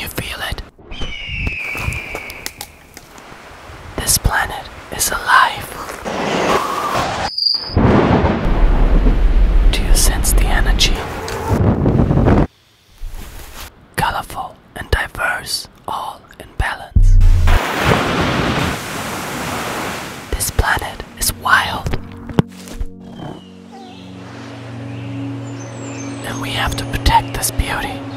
you feel it? This planet is alive. Do you sense the energy? Colorful and diverse, all in balance. This planet is wild. And we have to protect this beauty.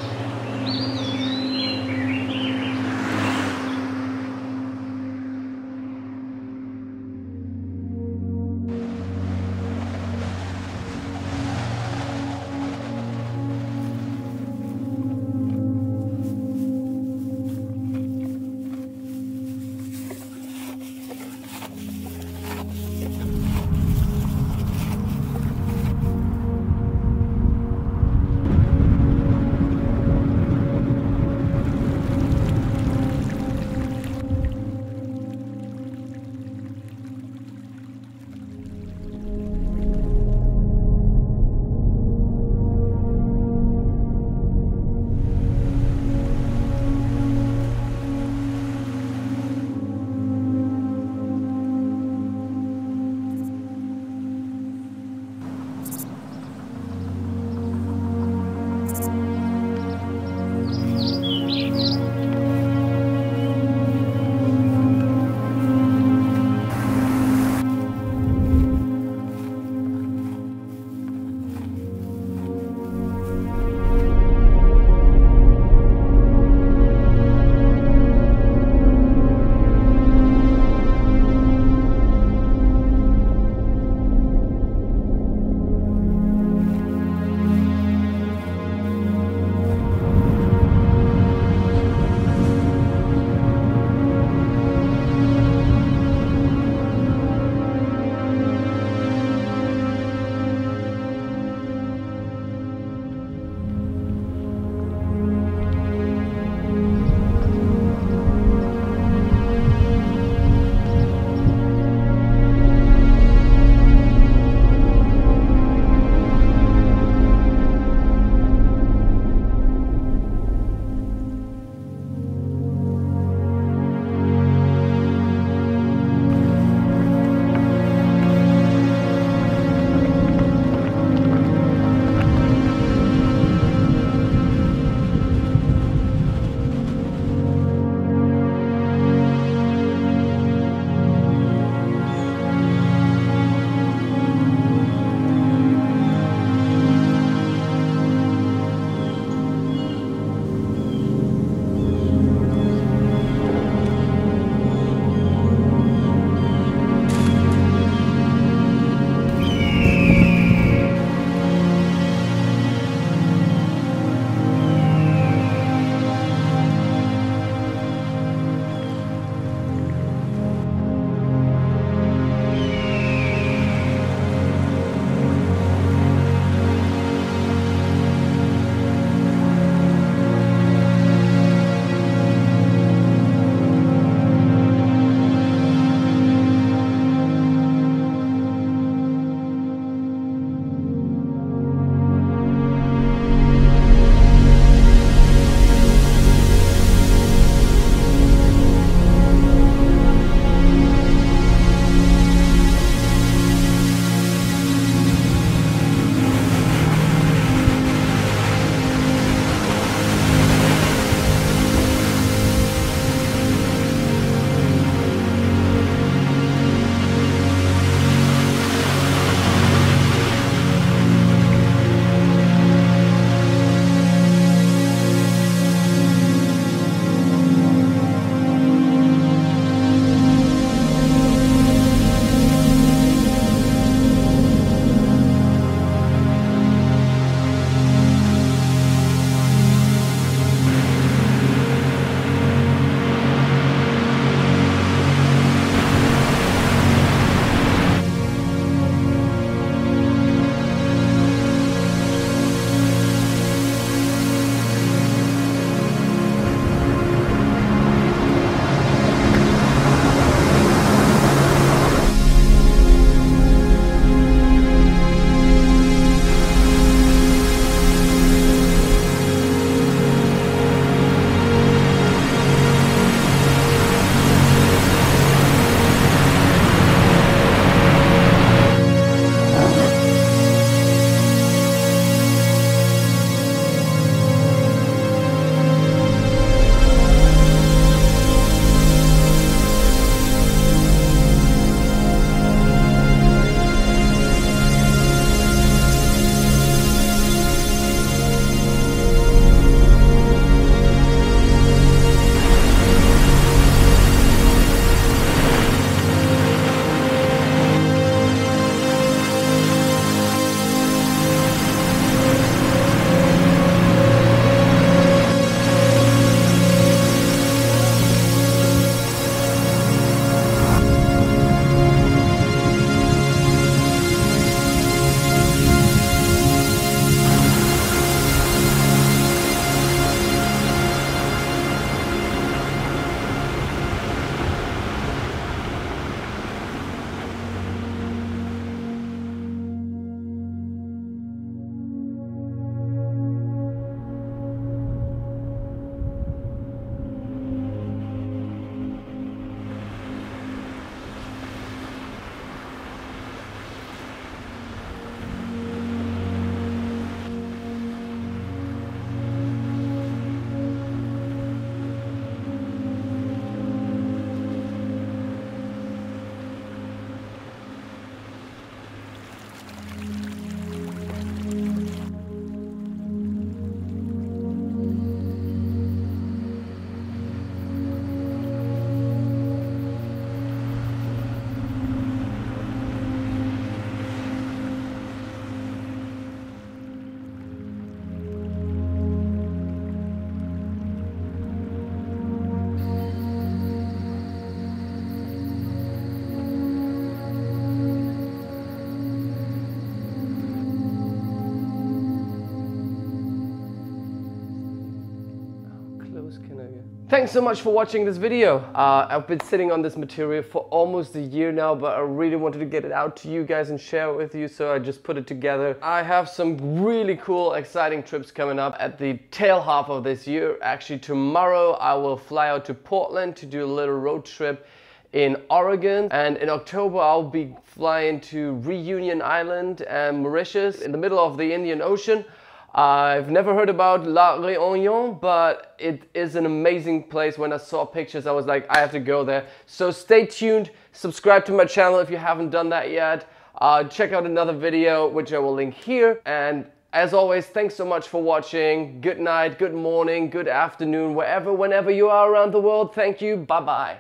Thanks so much for watching this video. Uh, I've been sitting on this material for almost a year now, but I really wanted to get it out to you guys and share it with you, so I just put it together. I have some really cool, exciting trips coming up at the tail half of this year. Actually, tomorrow I will fly out to Portland to do a little road trip in Oregon and in October I'll be flying to Reunion Island and Mauritius in the middle of the Indian Ocean. I've never heard about La Réunion, but it is an amazing place. When I saw pictures, I was like, I have to go there. So stay tuned, subscribe to my channel if you haven't done that yet. Uh, check out another video, which I will link here. And as always, thanks so much for watching. Good night, good morning, good afternoon, wherever, whenever you are around the world. Thank you, bye-bye.